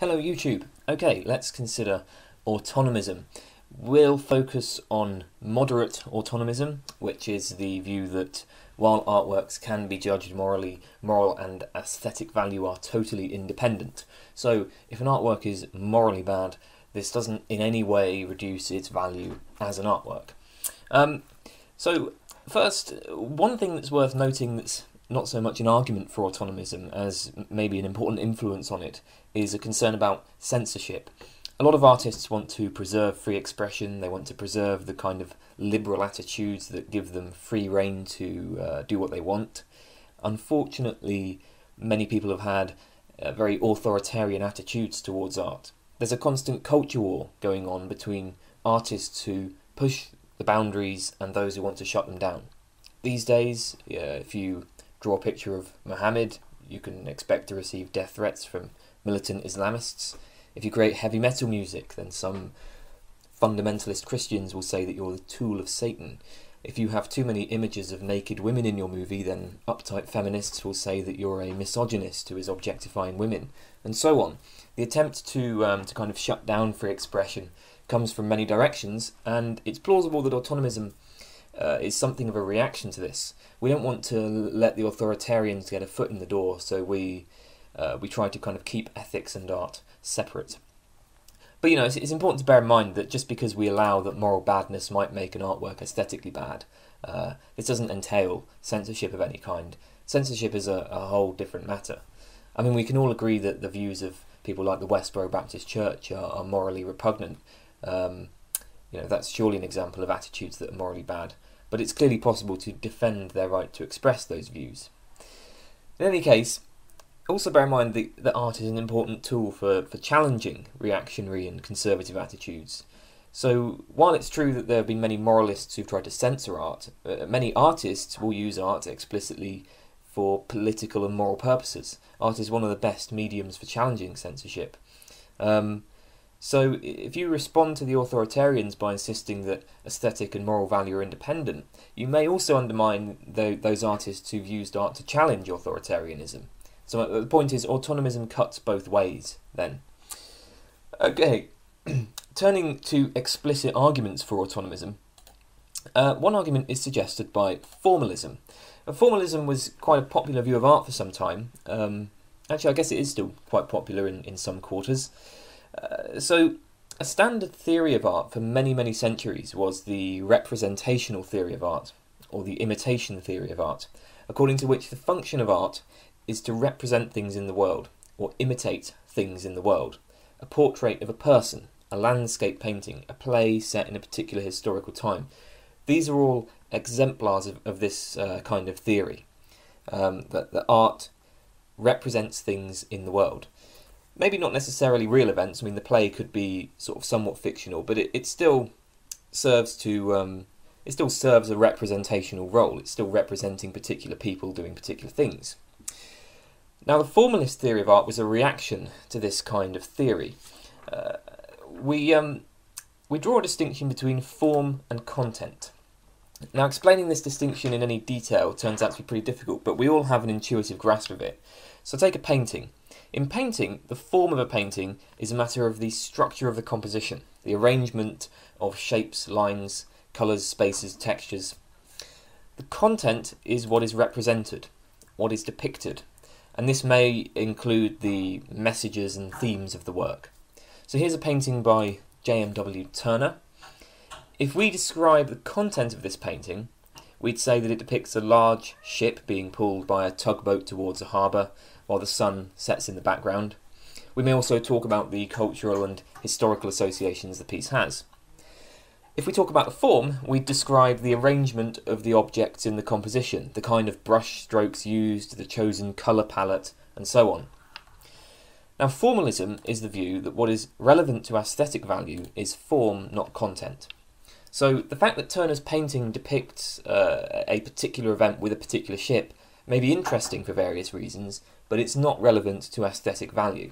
Hello YouTube. Okay, let's consider autonomism. We'll focus on moderate autonomism, which is the view that while artworks can be judged morally, moral and aesthetic value are totally independent. So if an artwork is morally bad, this doesn't in any way reduce its value as an artwork. Um, so first, one thing that's worth noting that's not so much an argument for autonomism as maybe an important influence on it is a concern about censorship. A lot of artists want to preserve free expression, they want to preserve the kind of liberal attitudes that give them free rein to uh, do what they want. Unfortunately, many people have had uh, very authoritarian attitudes towards art. There's a constant culture war going on between artists who push the boundaries and those who want to shut them down. These days, uh, if you draw a picture of Muhammad, you can expect to receive death threats from militant Islamists. If you create heavy metal music, then some fundamentalist Christians will say that you're the tool of Satan. If you have too many images of naked women in your movie, then uptight feminists will say that you're a misogynist who is objectifying women, and so on. The attempt to um, to kind of shut down free expression comes from many directions, and it's plausible that autonomism uh, is something of a reaction to this. We don't want to let the authoritarians get a foot in the door, so we uh, we try to kind of keep ethics and art separate. But you know, it's, it's, important to bear in mind that just because we allow that moral badness might make an artwork aesthetically bad, uh, this doesn't entail censorship of any kind. Censorship is a, a whole different matter. I mean, we can all agree that the views of people like the Westboro Baptist Church are, are morally repugnant. Um, you know, that's surely an example of attitudes that are morally bad but it's clearly possible to defend their right to express those views. In any case, also bear in mind that, that art is an important tool for, for challenging reactionary and conservative attitudes. So, while it's true that there have been many moralists who've tried to censor art, uh, many artists will use art explicitly for political and moral purposes. Art is one of the best mediums for challenging censorship. Um, so, if you respond to the authoritarians by insisting that aesthetic and moral value are independent, you may also undermine the, those artists who've used art to challenge authoritarianism. So, uh, the point is, autonomism cuts both ways, then. Okay, turning to explicit arguments for autonomism, uh, one argument is suggested by formalism. Uh, formalism was quite a popular view of art for some time. Um, actually, I guess it is still quite popular in, in some quarters. Uh, so, a standard theory of art for many, many centuries was the representational theory of art, or the imitation theory of art, according to which the function of art is to represent things in the world, or imitate things in the world. A portrait of a person, a landscape painting, a play set in a particular historical time. These are all exemplars of, of this uh, kind of theory, um, that, that art represents things in the world maybe not necessarily real events. I mean, the play could be sort of somewhat fictional, but it, it still serves to um, it still serves a representational role. It's still representing particular people doing particular things. Now, the formalist theory of art was a reaction to this kind of theory. Uh, we um, we draw a distinction between form and content. Now, explaining this distinction in any detail turns out to be pretty difficult, but we all have an intuitive grasp of it. So, take a painting. In painting, the form of a painting is a matter of the structure of the composition, the arrangement of shapes, lines, colours, spaces, textures. The content is what is represented, what is depicted, and this may include the messages and themes of the work. So here's a painting by J.M.W. Turner. If we describe the content of this painting, we'd say that it depicts a large ship being pulled by a tugboat towards a harbour while the sun sets in the background. We may also talk about the cultural and historical associations the piece has. If we talk about the form, we describe the arrangement of the objects in the composition, the kind of brush strokes used, the chosen colour palette, and so on. Now, formalism is the view that what is relevant to aesthetic value is form, not content. So, the fact that Turner's painting depicts uh, a particular event with a particular ship may be interesting for various reasons, but it's not relevant to aesthetic value.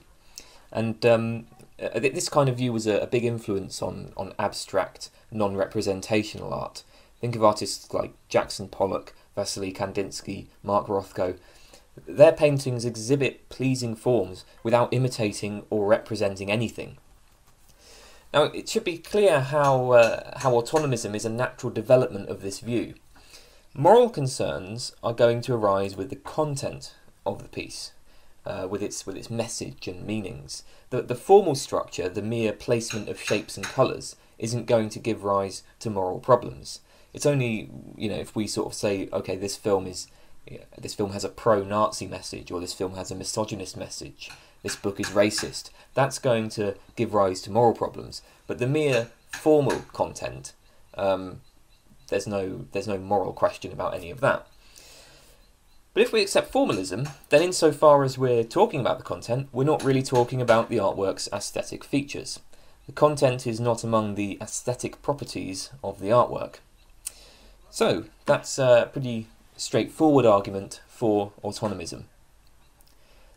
And um, uh, this kind of view was a, a big influence on, on abstract, non representational art. Think of artists like Jackson Pollock, Vasily Kandinsky, Mark Rothko. Their paintings exhibit pleasing forms without imitating or representing anything. Now, it should be clear how, uh, how autonomism is a natural development of this view. Moral concerns are going to arise with the content of the piece, uh, with its with its message and meanings. The the formal structure, the mere placement of shapes and colours, isn't going to give rise to moral problems. It's only you know if we sort of say, okay, this film is this film has a pro-Nazi message, or this film has a misogynist message. This book is racist. That's going to give rise to moral problems. But the mere formal content, um, there's no there's no moral question about any of that. But if we accept formalism, then insofar as we're talking about the content, we're not really talking about the artwork's aesthetic features. The content is not among the aesthetic properties of the artwork. So, that's a pretty straightforward argument for autonomism.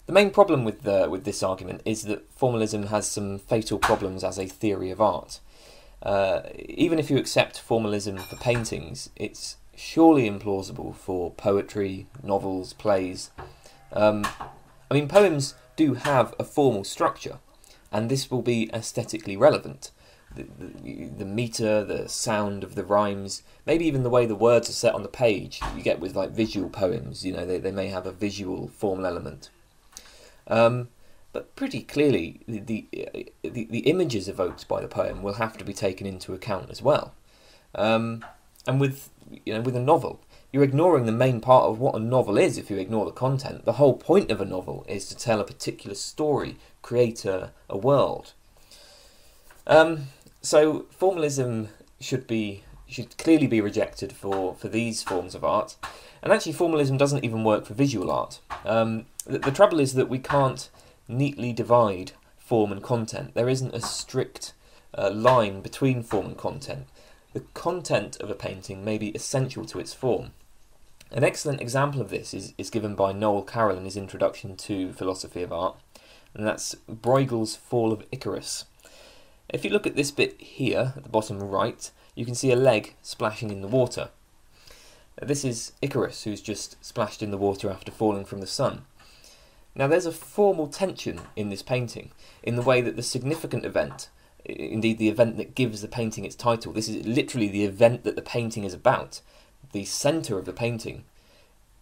The main problem with, the, with this argument is that formalism has some fatal problems as a theory of art. Uh, even if you accept formalism for paintings, it's surely implausible for poetry, novels, plays. Um, I mean, poems do have a formal structure, and this will be aesthetically relevant. The, the, the, meter, the sound of the rhymes, maybe even the way the words are set on the page, you get with like visual poems, you know, they, they may have a visual formal element. Um, but pretty clearly, the, the, the, images evoked by the poem will have to be taken into account as well. Um, and with you know with a novel, you're ignoring the main part of what a novel is if you ignore the content. The whole point of a novel is to tell a particular story, create a, a world. Um, so formalism should be should clearly be rejected for, for these forms of art. And actually, formalism doesn't even work for visual art. Um, the, the trouble is that we can't neatly divide form and content. There isn't a strict uh, line between form and content the content of a painting may be essential to its form. An excellent example of this is, is given by Noel Carroll in his introduction to philosophy of art, and that's Bruegel's Fall of Icarus. If you look at this bit here, at the bottom right, you can see a leg splashing in the water. This is Icarus, who's just splashed in the water after falling from the sun. Now, there's a formal tension in this painting, in the way that the significant event indeed the event that gives the painting its title. This is literally the event that the painting is about, the centre of the painting.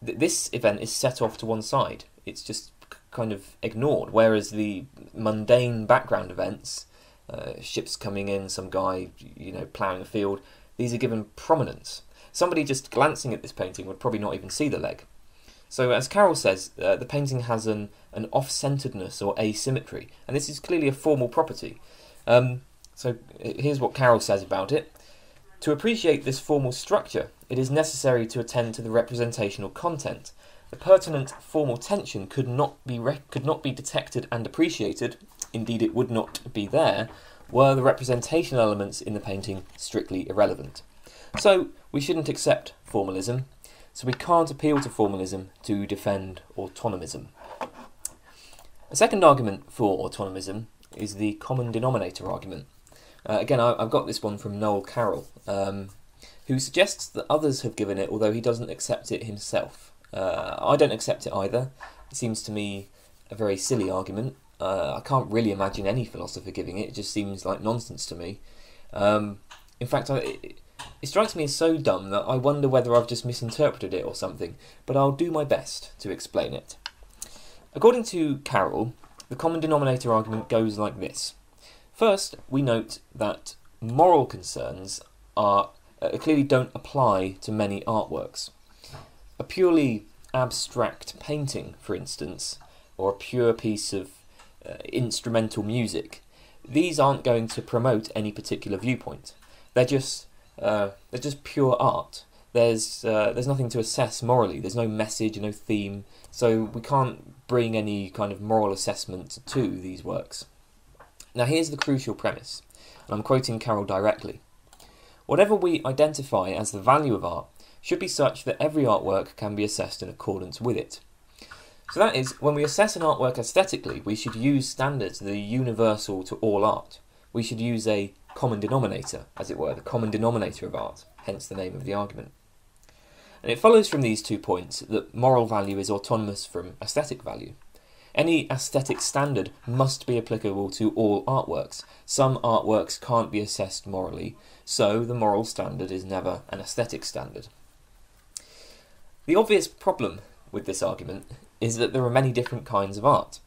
This event is set off to one side. It's just kind of ignored, whereas the mundane background events, uh, ships coming in, some guy, you know, ploughing a field, these are given prominence. Somebody just glancing at this painting would probably not even see the leg. So, as Carroll says, uh, the painting has an, an off centeredness or asymmetry, and this is clearly a formal property. Um, so here's what Carroll says about it. To appreciate this formal structure, it is necessary to attend to the representational content. The pertinent formal tension could not be could not be detected and appreciated. Indeed, it would not be there were the representational elements in the painting strictly irrelevant. So we shouldn't accept formalism. So we can't appeal to formalism to defend autonomism. A second argument for autonomism is the common denominator argument. Uh, again, I, have got this one from Noel Carroll, um, who suggests that others have given it, although he doesn't accept it himself. Uh, I don't accept it either. It seems to me a very silly argument. Uh, I can't really imagine any philosopher giving it. It just seems like nonsense to me. Um, in fact, I, it, it strikes me as so dumb that I wonder whether I've just misinterpreted it or something, but I'll do my best to explain it. According to Carroll, the common denominator argument goes like this. First, we note that moral concerns are uh, clearly don't apply to many artworks. A purely abstract painting, for instance, or a pure piece of uh, instrumental music, these aren't going to promote any particular viewpoint. They're just uh, they're just pure art. There's uh, there's nothing to assess morally. There's no message, no theme, so we can't bring any kind of moral assessment to these works. Now, here's the crucial premise, and I'm quoting Carroll directly. Whatever we identify as the value of art should be such that every artwork can be assessed in accordance with it. So that is, when we assess an artwork aesthetically, we should use standards that are universal to all art. We should use a common denominator, as it were, the common denominator of art, hence the name of the argument. And it follows from these two points that moral value is autonomous from aesthetic value. Any aesthetic standard must be applicable to all artworks. Some artworks can't be assessed morally, so the moral standard is never an aesthetic standard. The obvious problem with this argument is that there are many different kinds of art,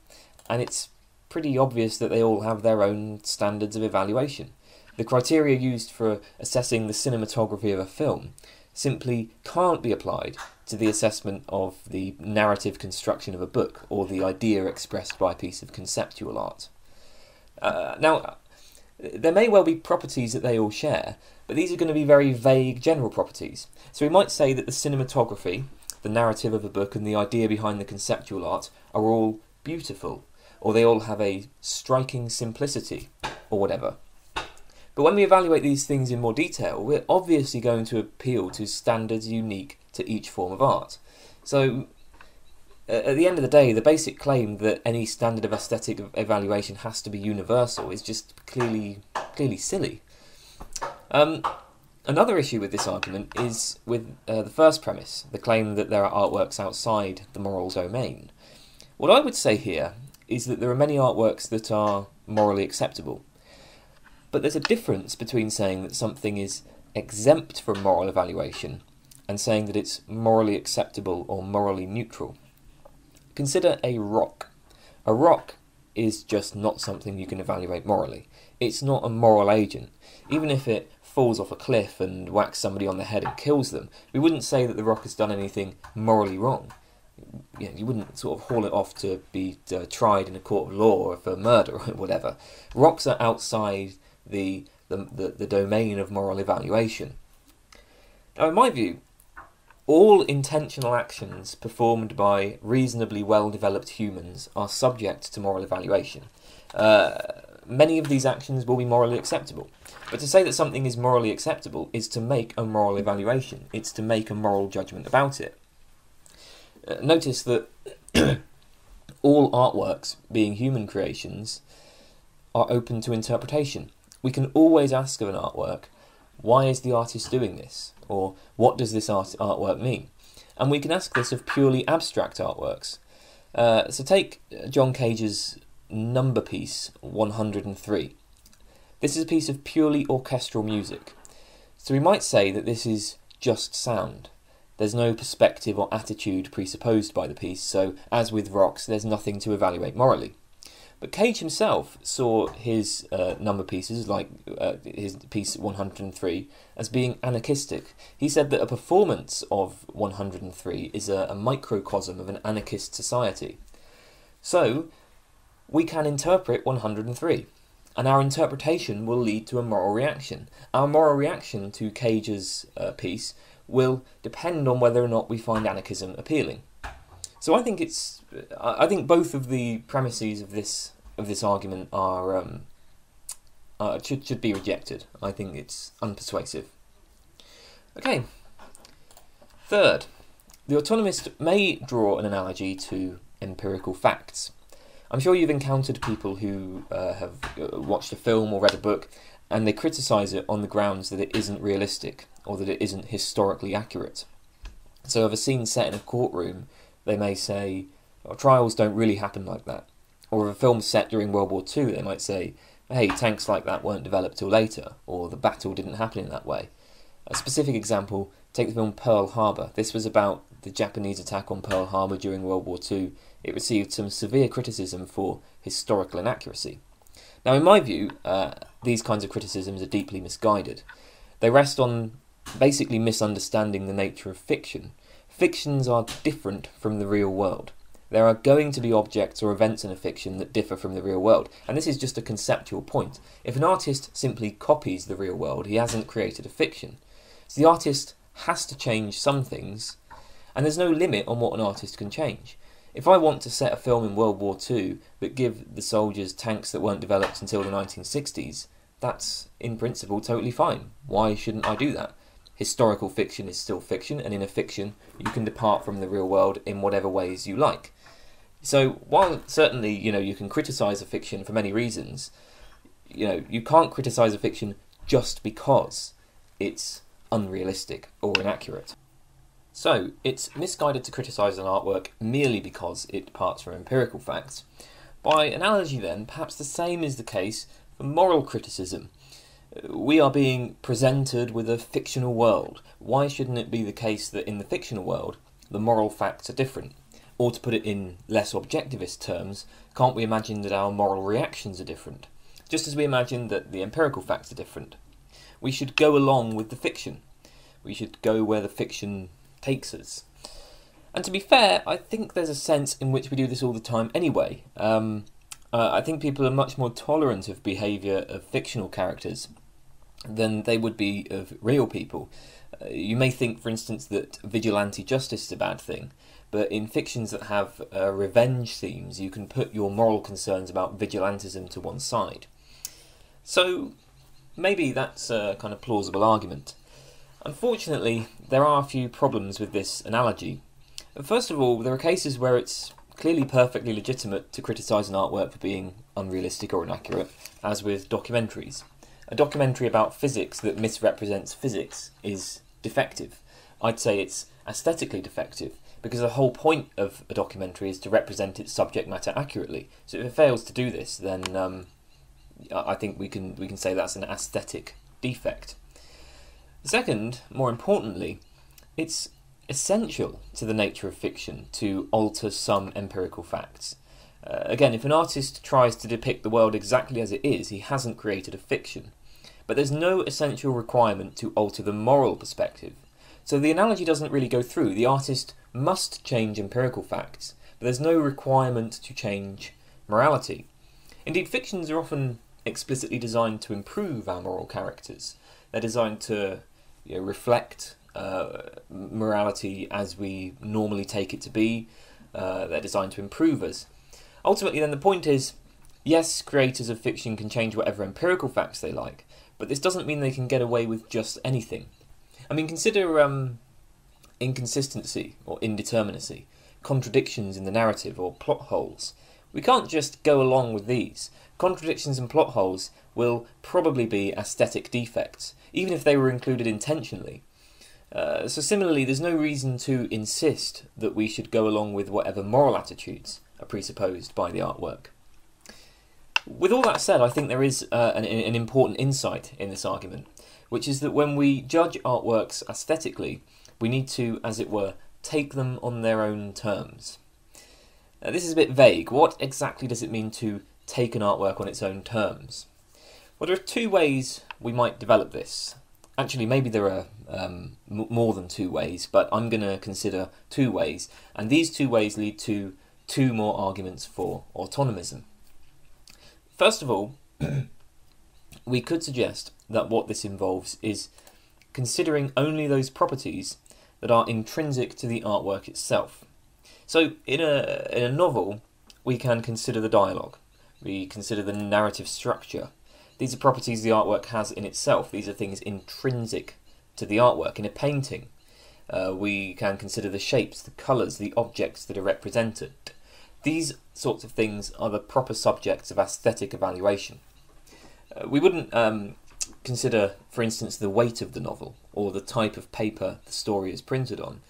and it's pretty obvious that they all have their own standards of evaluation. The criteria used for assessing the cinematography of a film simply can't be applied to the assessment of the narrative construction of a book or the idea expressed by a piece of conceptual art. Uh, now, there may well be properties that they all share, but these are going to be very vague general properties. So we might say that the cinematography, the narrative of a book, and the idea behind the conceptual art are all beautiful, or they all have a striking simplicity, or whatever. But when we evaluate these things in more detail, we're obviously going to appeal to standards unique to each form of art. So, at the end of the day, the basic claim that any standard of aesthetic evaluation has to be universal is just clearly, clearly silly. Um, another issue with this argument is with uh, the first premise, the claim that there are artworks outside the moral domain. What I would say here is that there are many artworks that are morally acceptable. But there's a difference between saying that something is exempt from moral evaluation and saying that it's morally acceptable or morally neutral. Consider a rock. A rock is just not something you can evaluate morally. It's not a moral agent. Even if it falls off a cliff and whacks somebody on the head and kills them, we wouldn't say that the rock has done anything morally wrong. You, know, you wouldn't sort of haul it off to be uh, tried in a court of law for murder or whatever. Rocks are outside the, the, the, the domain of moral evaluation. Now, in my view, all intentional actions performed by reasonably well developed humans are subject to moral evaluation. Uh, many of these actions will be morally acceptable. But to say that something is morally acceptable is to make a moral evaluation, it's to make a moral judgment about it. Uh, notice that all artworks, being human creations, are open to interpretation. We can always ask of an artwork, why is the artist doing this? Or what does this art- artwork mean? And we can ask this of purely abstract artworks. Uh, so take John Cage's number piece 103. This is a piece of purely orchestral music. So we might say that this is just sound. There's no perspective or attitude presupposed by the piece, so as with rocks, there's nothing to evaluate morally. But Cage himself saw his uh, number pieces, like uh, his piece 103, as being anarchistic. He said that a performance of 103 is a, a microcosm of an anarchist society. So, we can interpret 103, and our interpretation will lead to a moral reaction. Our moral reaction to Cage's uh, piece will depend on whether or not we find anarchism appealing. So I think it's I think both of the premises of this of this argument are um, uh, should should be rejected. I think it's unpersuasive. Okay. Third, the autonomist may draw an analogy to empirical facts. I'm sure you've encountered people who uh, have uh, watched a film or read a book and they criticise it on the grounds that it isn't realistic or that it isn't historically accurate. So, of a scene set in a courtroom they may say, oh, trials don't really happen like that. Or if a film's set during World War II, they might say, hey, tanks like that weren't developed till later, or the battle didn't happen in that way. A specific example, take the film Pearl Harbor. This was about the Japanese attack on Pearl Harbor during World War II. It received some severe criticism for historical inaccuracy. Now, in my view, uh, these kinds of criticisms are deeply misguided. They rest on basically misunderstanding the nature of fiction Fictions are different from the real world. There are going to be objects or events in a fiction that differ from the real world, and this is just a conceptual point. If an artist simply copies the real world, he hasn't created a fiction. So the artist has to change some things, and there's no limit on what an artist can change. If I want to set a film in World War II but give the soldiers tanks that weren't developed until the 1960s, that's in principle totally fine. Why shouldn't I do that? Historical fiction is still fiction, and in a fiction, you can depart from the real world in whatever ways you like. So, while certainly, you know, you can criticize a fiction for many reasons, you know, you can't criticize a fiction just because it's unrealistic or inaccurate. So, it's misguided to criticise an artwork merely because it departs from empirical facts. By analogy, then, perhaps the same is the case for moral criticism. We are being presented with a fictional world. Why shouldn't it be the case that in the fictional world, the moral facts are different? Or to put it in less objectivist terms, can't we imagine that our moral reactions are different? Just as we imagine that the empirical facts are different. We should go along with the fiction. We should go where the fiction takes us. And to be fair, I think there's a sense in which we do this all the time anyway. Um, uh, I think people are much more tolerant of behaviour of fictional characters than they would be of real people. Uh, you may think, for instance, that vigilante justice is a bad thing, but in fictions that have uh, revenge themes, you can put your moral concerns about vigilantism to one side. So maybe that's a kind of plausible argument. Unfortunately, there are a few problems with this analogy. First of all, there are cases where it's clearly perfectly legitimate to criticise an artwork for being unrealistic or inaccurate, as with documentaries. A documentary about physics that misrepresents physics is defective. I'd say it's aesthetically defective, because the whole point of a documentary is to represent its subject matter accurately. So if it fails to do this, then um, I think we can we can say that's an aesthetic defect. Second, more importantly, it's essential to the nature of fiction to alter some empirical facts. Uh, again, if an artist tries to depict the world exactly as it is, he hasn't created a fiction. But there's no essential requirement to alter the moral perspective. So the analogy doesn't really go through. The artist must change empirical facts, but there's no requirement to change morality. Indeed, fictions are often explicitly designed to improve our moral characters. They're designed to you know, reflect uh, morality as we normally take it to be. Uh, they're designed to improve us. Ultimately, then, the point is yes, creators of fiction can change whatever empirical facts they like, but this doesn't mean they can get away with just anything. I mean, consider um, inconsistency or indeterminacy, contradictions in the narrative or plot holes. We can't just go along with these. Contradictions and plot holes will probably be aesthetic defects, even if they were included intentionally. Uh, so similarly, there's no reason to insist that we should go along with whatever moral attitudes are presupposed by the artwork. With all that said, I think there is uh, an, an important insight in this argument, which is that when we judge artworks aesthetically, we need to, as it were, take them on their own terms. Now, this is a bit vague. What exactly does it mean to take an artwork on its own terms? Well, there are two ways we might develop this. Actually, maybe there are um, more than two ways, but I'm going to consider two ways, and these two ways lead to two more arguments for autonomism. First of all, we could suggest that what this involves is considering only those properties that are intrinsic to the artwork itself. So, in a, in a novel, we can consider the dialogue, we consider the narrative structure, these are properties the artwork has in itself. These are things intrinsic to the artwork. In a painting, uh, we can consider the shapes, the colours, the objects that are represented. These sorts of things are the proper subjects of aesthetic evaluation. Uh, we wouldn't um, consider, for instance, the weight of the novel or the type of paper the story is printed on.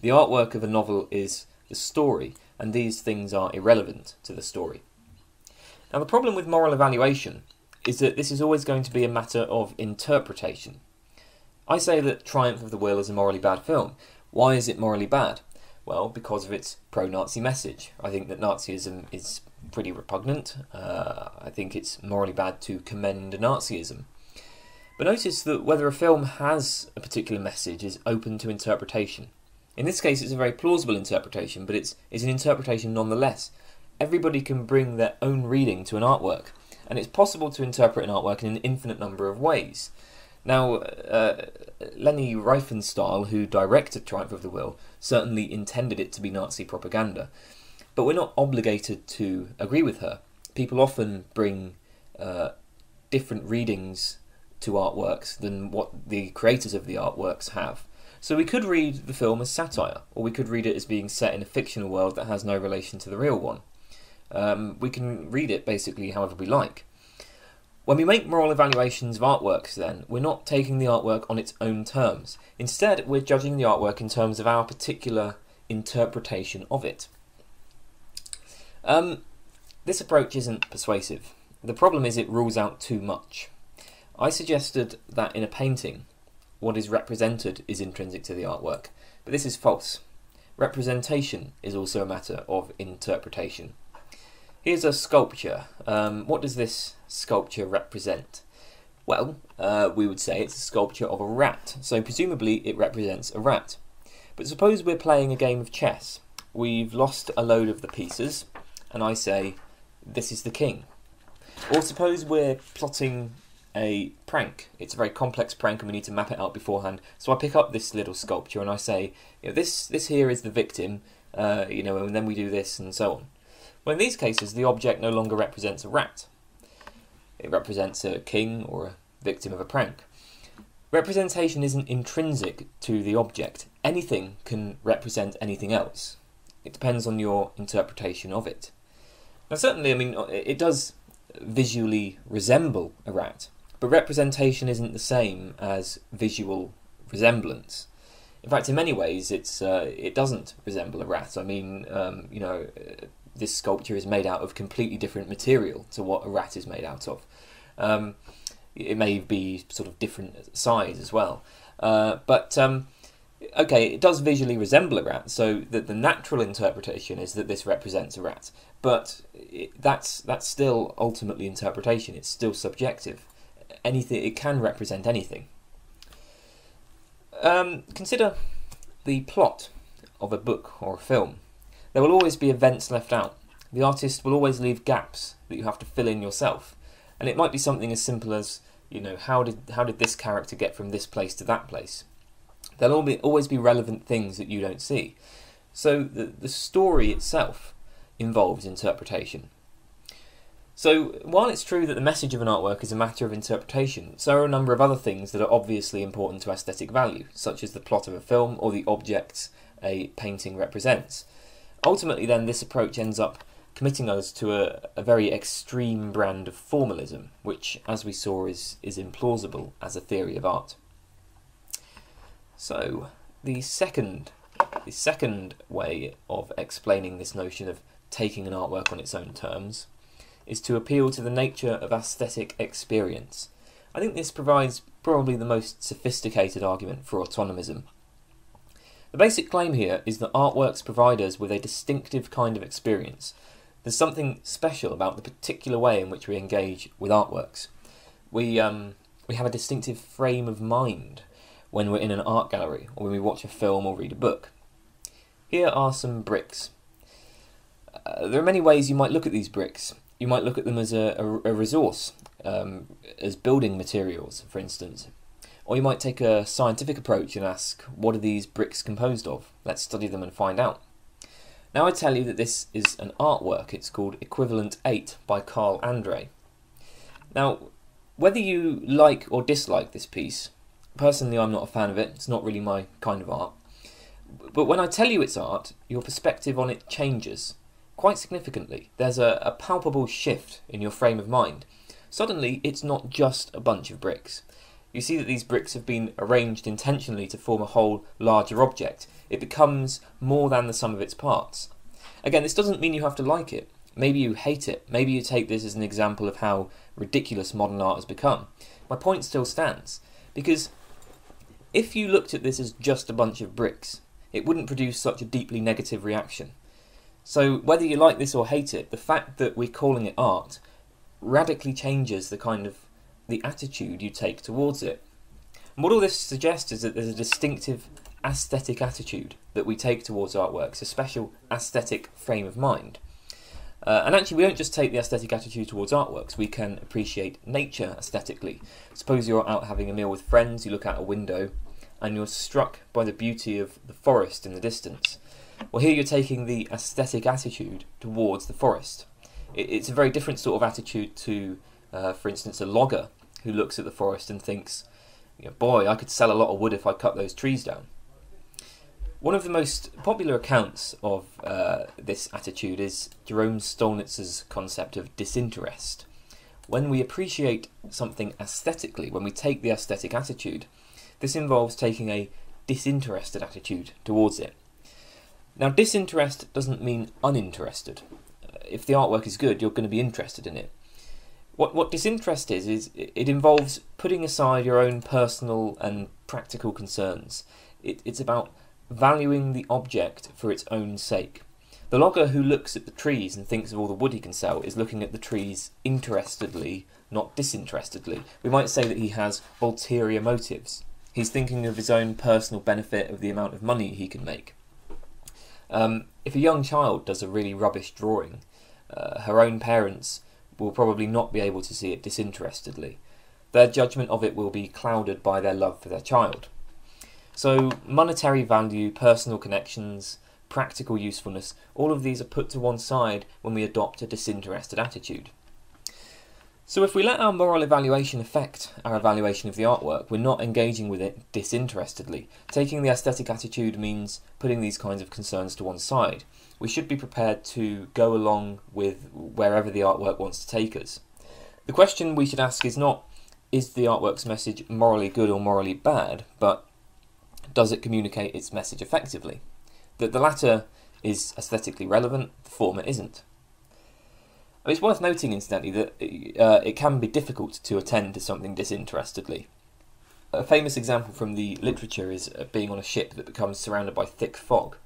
The artwork of a novel is the story, and these things are irrelevant to the story. Now, the problem with moral evaluation is that this is always going to be a matter of interpretation. I say that Triumph of the Will is a morally bad film. Why is it morally bad? Well, because of its pro Nazi message. I think that Nazism is pretty repugnant. Uh, I think it's morally bad to commend Nazism. But notice that whether a film has a particular message is open to interpretation. In this case, it's a very plausible interpretation, but it's, it's an interpretation nonetheless. Everybody can bring their own reading to an artwork and it's possible to interpret an artwork in an infinite number of ways. Now, uh, Leni Riefenstahl, who directed Triumph of the Will, certainly intended it to be Nazi propaganda, but we're not obligated to agree with her. People often bring uh, different readings to artworks than what the creators of the artworks have. So we could read the film as satire, or we could read it as being set in a fictional world that has no relation to the real one. Um, we can read it basically however we like. When we make moral evaluations of artworks, then, we're not taking the artwork on its own terms. Instead, we're judging the artwork in terms of our particular interpretation of it. Um, this approach isn't persuasive. The problem is it rules out too much. I suggested that in a painting, what is represented is intrinsic to the artwork, but this is false. Representation is also a matter of interpretation. Here's a sculpture. Um, what does this sculpture represent? Well, uh, we would say it's a sculpture of a rat, so presumably it represents a rat. But suppose we're playing a game of chess. We've lost a load of the pieces, and I say, this is the king. Or suppose we're plotting a prank. It's a very complex prank and we need to map it out beforehand. So I pick up this little sculpture and I say, you know, this this here is the victim, uh, you know, and then we do this and so on. Well, in these cases, the object no longer represents a rat. It represents a king or a victim of a prank. Representation isn't intrinsic to the object. Anything can represent anything else. It depends on your interpretation of it. Now, certainly, I mean, it does visually resemble a rat, but representation isn't the same as visual resemblance. In fact, in many ways, it's uh, it doesn't resemble a rat. I mean, um, you know, this sculpture is made out of completely different material to what a rat is made out of. Um, it may be sort of different size as well, uh, but um, okay, it does visually resemble a rat. So that the natural interpretation is that this represents a rat, but it, that's that's still ultimately interpretation. It's still subjective anything. It can represent anything. Um, consider the plot of a book or a film. There will always be events left out. The artist will always leave gaps that you have to fill in yourself, and it might be something as simple as you know how did how did this character get from this place to that place. There'll always be relevant things that you don't see. So the the story itself involves interpretation. So, while it's true that the message of an artwork is a matter of interpretation, so are a number of other things that are obviously important to aesthetic value, such as the plot of a film or the objects a painting represents. Ultimately, then, this approach ends up committing us to a, a very extreme brand of formalism, which, as we saw, is, is implausible as a theory of art. So, the second, the second way of explaining this notion of taking an artwork on its own terms is to appeal to the nature of aesthetic experience. I think this provides probably the most sophisticated argument for autonomism. The basic claim here is that artworks provide us with a distinctive kind of experience. There's something special about the particular way in which we engage with artworks. We, um, we have a distinctive frame of mind when we're in an art gallery or when we watch a film or read a book. Here are some bricks. Uh, there are many ways you might look at these bricks you might look at them as a, a, a resource, um, as building materials, for instance. Or you might take a scientific approach and ask, what are these bricks composed of? Let's study them and find out. Now I tell you that this is an artwork. It's called Equivalent 8 by Carl Andre. Now, whether you like or dislike this piece, personally I'm not a fan of it. It's not really my kind of art. But when I tell you it's art, your perspective on it changes quite significantly. There's a, a palpable shift in your frame of mind. Suddenly, it's not just a bunch of bricks. You see that these bricks have been arranged intentionally to form a whole larger object. It becomes more than the sum of its parts. Again, this doesn't mean you have to like it. Maybe you hate it. Maybe you take this as an example of how ridiculous modern art has become. My point still stands. Because if you looked at this as just a bunch of bricks, it wouldn't produce such a deeply negative reaction. So whether you like this or hate it, the fact that we're calling it art radically changes the kind of the attitude you take towards it. And what all this suggests is that there's a distinctive aesthetic attitude that we take towards artworks, a special aesthetic frame of mind. Uh, and actually, we don't just take the aesthetic attitude towards artworks, we can appreciate nature aesthetically. Suppose you're out having a meal with friends, you look out a window, and you're struck by the beauty of the forest in the distance. Well, here you're taking the aesthetic attitude towards the forest. It's a very different sort of attitude to, uh, for instance, a logger who looks at the forest and thinks, you know, boy, I could sell a lot of wood if I cut those trees down. One of the most popular accounts of uh, this attitude is Jerome Stolnitz's concept of disinterest. when we appreciate something aesthetically, when we take the aesthetic attitude, this involves taking a disinterested attitude towards it. Now, disinterest doesn't mean uninterested. If the artwork is good, you're going to be interested in it. What, what disinterest is, is it involves putting aside your own personal and practical concerns. It, it's about valuing the object for its own sake. The logger who looks at the trees and thinks of all the wood he can sell is looking at the trees interestedly, not disinterestedly. We might say that he has ulterior motives. He's thinking of his own personal benefit of the amount of money he can make. Um, if a young child does a really rubbish drawing, uh, her own parents will probably not be able to see it disinterestedly. Their judgment of it will be clouded by their love for their child. So, monetary value, personal connections, practical usefulness, all of these are put to one side when we adopt a disinterested attitude. So, if we let our moral evaluation affect our evaluation of the artwork, we're not engaging with it disinterestedly. Taking the aesthetic attitude means putting these kinds of concerns to one side. We should be prepared to go along with wherever the artwork wants to take us. The question we should ask is not is the artwork's message morally good or morally bad, but does it communicate its message effectively? That the latter is aesthetically relevant, the former isn't. It's worth noting, incidentally, that uh, it can be difficult to attend to something disinterestedly. A famous example from the literature is uh, being on a ship that becomes surrounded by thick fog.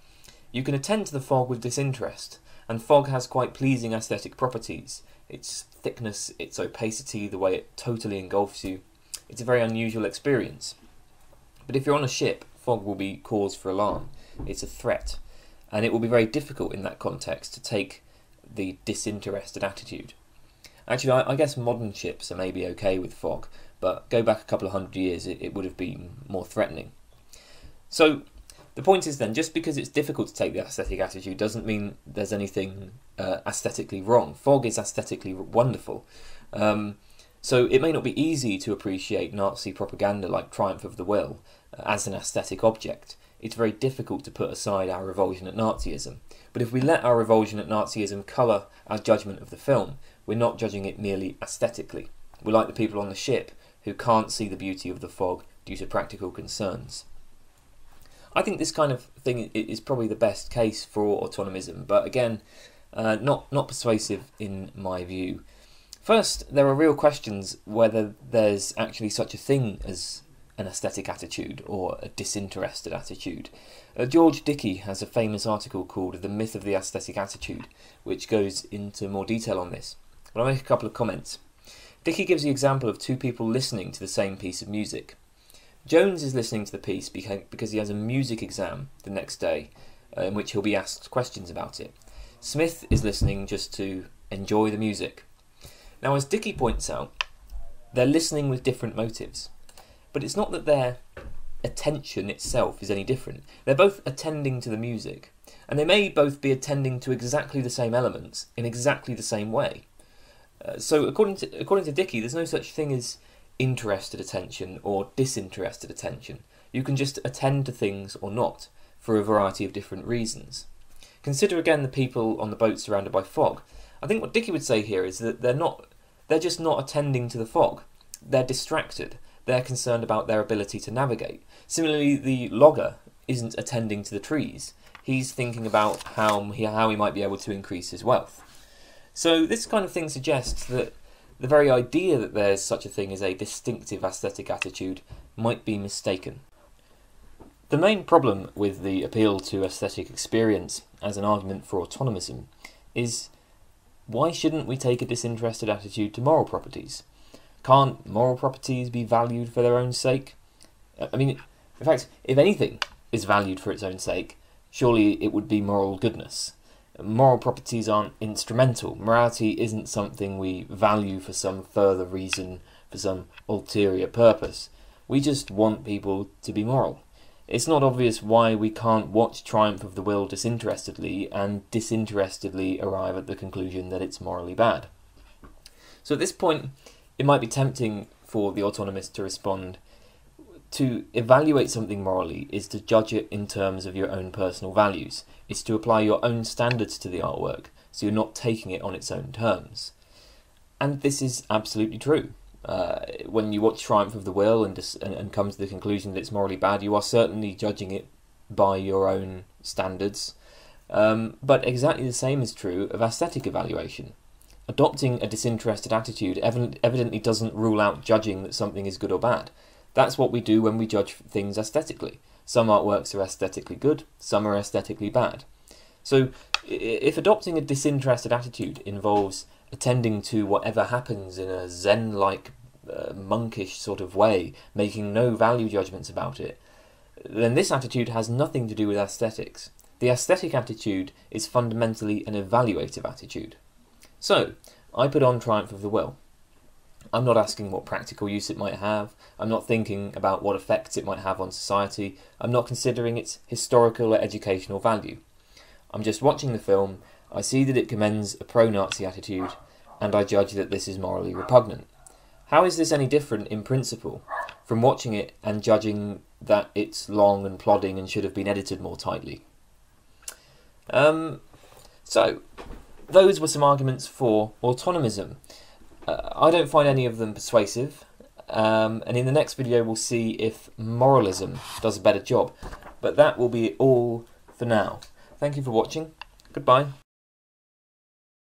You can attend to the fog with disinterest, and fog has quite pleasing aesthetic properties. Its thickness, its opacity, the way it totally engulfs you. It's a very unusual experience. But if you're on a ship, fog will be cause for alarm. It's a threat. And it will be very difficult in that context to take the disinterested attitude. Actually, I, I, guess modern ships are maybe okay with fog, but go back a couple of hundred years, it, it would have been more threatening. So, the point is then, just because it's difficult to take the aesthetic attitude doesn't mean there's anything uh, aesthetically wrong. Fog is aesthetically wonderful. Um, so it may not be easy to appreciate Nazi propaganda like Triumph of the Will uh, as an aesthetic object. It's very difficult to put aside our revulsion at Nazism. But if we let our revulsion at Nazism colour our judgment of the film, we're not judging it merely aesthetically. We're like the people on the ship who can't see the beauty of the fog due to practical concerns. I think this kind of thing is probably the best case for autonomism, but again, uh, not not persuasive in my view. First, there are real questions whether there's actually such a thing as an aesthetic attitude or a disinterested attitude. Uh, George Dickie has a famous article called The Myth of the Aesthetic Attitude, which goes into more detail on this. But I'll make a couple of comments. Dickie gives the example of two people listening to the same piece of music. Jones is listening to the piece because he has a music exam the next day uh, in which he'll be asked questions about it. Smith is listening just to enjoy the music. Now, as Dickie points out, they're listening with different motives. But it's not that their attention itself is any different. They're both attending to the music, and they may both be attending to exactly the same elements in exactly the same way. Uh, so, according to according to Dickie, there's no such thing as interested attention or disinterested attention. You can just attend to things or not for a variety of different reasons. Consider again the people on the boat surrounded by fog. I think what Dickie would say here is that they're not they're just not attending to the fog. They're distracted. They're concerned about their ability to navigate. Similarly, the logger isn't attending to the trees. He's thinking about how he, how he might be able to increase his wealth. So this kind of thing suggests that the very idea that there's such a thing as a distinctive aesthetic attitude might be mistaken. The main problem with the appeal to aesthetic experience as an argument for autonomism is why shouldn't we take a disinterested attitude to moral properties? Can't moral properties be valued for their own sake? Uh, I mean, in fact, if anything is valued for its own sake, surely it would be moral goodness. Moral properties aren't instrumental. Morality isn't something we value for some further reason, for some ulterior purpose. We just want people to be moral. It's not obvious why we can't watch Triumph of the Will disinterestedly and disinterestedly arrive at the conclusion that it's morally bad. So at this point, it might be tempting for the autonomist to respond to evaluate something morally is to judge it in terms of your own personal values. It's to apply your own standards to the artwork, so you're not taking it on its own terms. and this is absolutely true. Uh, when you watch Triumph of the Will and, and, and come to the conclusion that it's morally bad, you are certainly judging it by your own standards. Um, but exactly the same is true of aesthetic evaluation. Adopting a disinterested attitude evidently doesn't rule out judging that something is good or bad. That's what we do when we judge things aesthetically. Some artworks are aesthetically good, some are aesthetically bad. So, if adopting a disinterested attitude involves attending to whatever happens in a Zen like, uh, monkish sort of way, making no value judgments about it, then this attitude has nothing to do with aesthetics. The aesthetic attitude is fundamentally an evaluative attitude. So, I put on Triumph of the Will. I'm not asking what practical use it might have. I'm not thinking about what effects it might have on society. I'm not considering its historical or educational value. I'm just watching the film, I see that it commends a pro Nazi attitude, and I judge that this is morally repugnant. How is this any different in principle from watching it and judging that it's long and plodding and should have been edited more tightly? Um, so, those were some arguments for autonomism. Uh, I don't find any of them persuasive, um, and in the next video we'll see if moralism does a better job. But that will be all for now. Thank you for watching. Goodbye.